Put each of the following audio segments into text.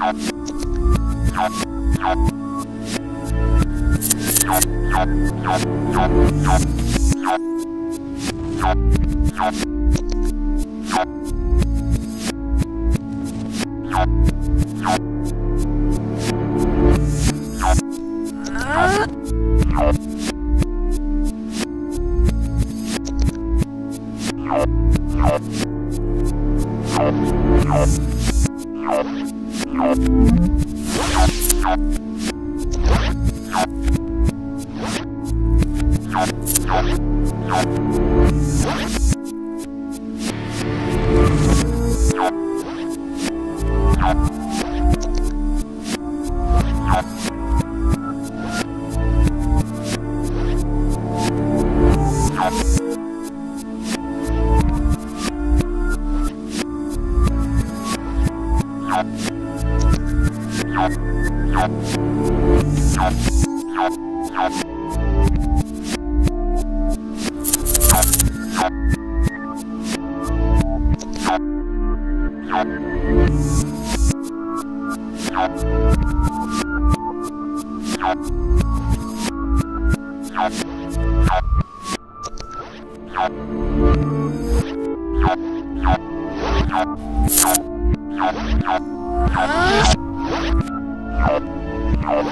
Help. Thank you. Huh? Help!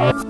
Help.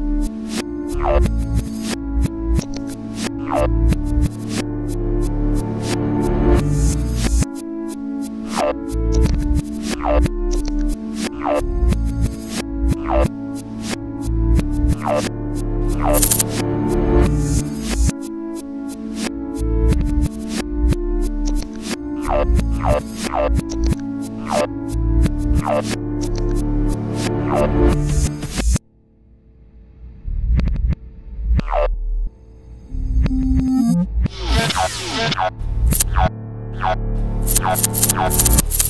Thank よっ